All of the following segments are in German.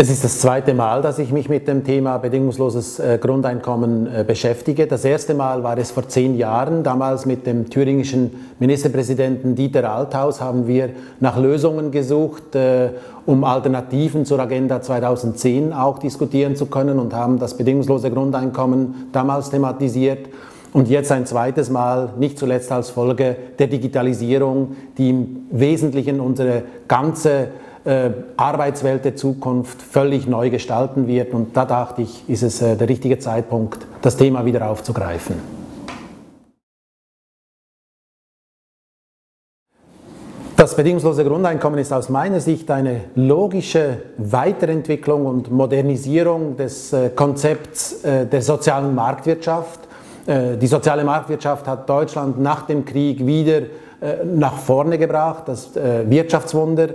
Es ist das zweite Mal, dass ich mich mit dem Thema bedingungsloses äh, Grundeinkommen äh, beschäftige. Das erste Mal war es vor zehn Jahren. Damals mit dem thüringischen Ministerpräsidenten Dieter Althaus haben wir nach Lösungen gesucht, äh, um Alternativen zur Agenda 2010 auch diskutieren zu können und haben das bedingungslose Grundeinkommen damals thematisiert. Und jetzt ein zweites Mal, nicht zuletzt als Folge der Digitalisierung, die im Wesentlichen unsere ganze äh, Arbeitswelt der Zukunft völlig neu gestalten wird. Und da dachte ich, ist es äh, der richtige Zeitpunkt, das Thema wieder aufzugreifen. Das bedingungslose Grundeinkommen ist aus meiner Sicht eine logische Weiterentwicklung und Modernisierung des äh, Konzepts äh, der sozialen Marktwirtschaft. Äh, die soziale Marktwirtschaft hat Deutschland nach dem Krieg wieder nach vorne gebracht, das Wirtschaftswunder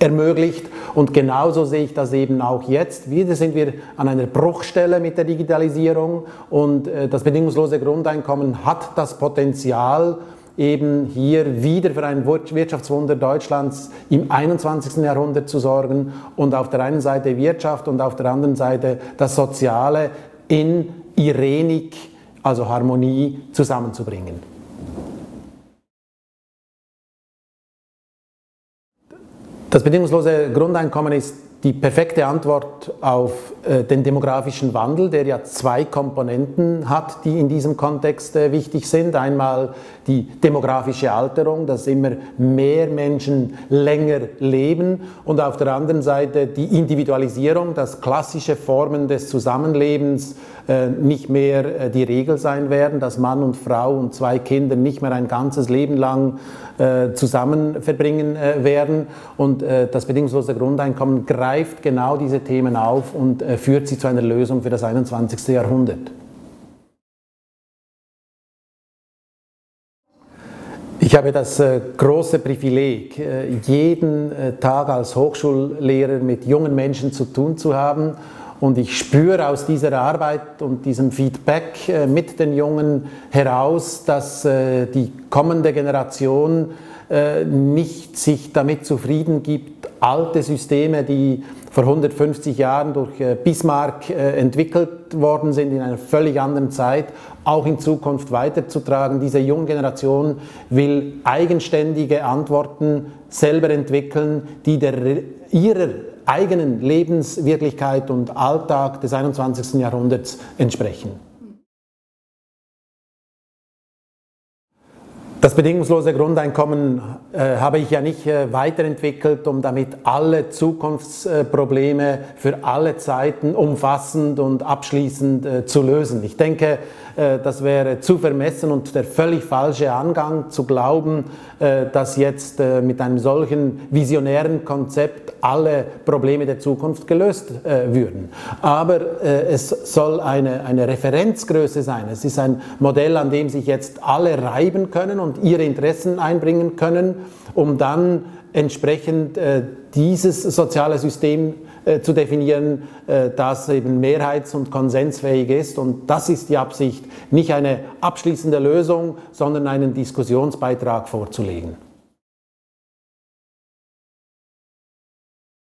ermöglicht. Und genauso sehe ich das eben auch jetzt. Wieder sind wir an einer Bruchstelle mit der Digitalisierung und das bedingungslose Grundeinkommen hat das Potenzial, eben hier wieder für ein Wirtschaftswunder Deutschlands im 21. Jahrhundert zu sorgen und auf der einen Seite Wirtschaft und auf der anderen Seite das Soziale in Irenik, also Harmonie, zusammenzubringen. Das bedingungslose Grundeinkommen ist die perfekte Antwort auf äh, den demografischen Wandel, der ja zwei Komponenten hat, die in diesem Kontext äh, wichtig sind. Einmal die demografische Alterung, dass immer mehr Menschen länger leben und auf der anderen Seite die Individualisierung, dass klassische Formen des Zusammenlebens äh, nicht mehr die Regel sein werden, dass Mann und Frau und zwei Kinder nicht mehr ein ganzes Leben lang zusammen verbringen werden. Und das bedingungslose Grundeinkommen greift greift genau diese Themen auf und äh, führt sie zu einer Lösung für das 21. Jahrhundert. Ich habe das äh, große Privileg, äh, jeden Tag als Hochschullehrer mit jungen Menschen zu tun zu haben. Und ich spüre aus dieser Arbeit und diesem Feedback äh, mit den Jungen heraus, dass äh, die kommende Generation äh, nicht sich damit zufrieden gibt, alte Systeme, die vor 150 Jahren durch Bismarck entwickelt worden sind, in einer völlig anderen Zeit, auch in Zukunft weiterzutragen. Diese junge Generation will eigenständige Antworten selber entwickeln, die der, ihrer eigenen Lebenswirklichkeit und Alltag des 21. Jahrhunderts entsprechen. Das bedingungslose Grundeinkommen äh, habe ich ja nicht äh, weiterentwickelt, um damit alle Zukunftsprobleme für alle Zeiten umfassend und abschließend äh, zu lösen. Ich denke, äh, das wäre zu vermessen und der völlig falsche Angang zu glauben, äh, dass jetzt äh, mit einem solchen visionären Konzept alle Probleme der Zukunft gelöst würden. Aber es soll eine, eine Referenzgröße sein. Es ist ein Modell, an dem sich jetzt alle reiben können und ihre Interessen einbringen können, um dann entsprechend dieses soziale System äh, zu definieren, äh, das eben mehrheits- und konsensfähig ist. Und das ist die Absicht, nicht eine abschließende Lösung, sondern einen Diskussionsbeitrag vorzulegen.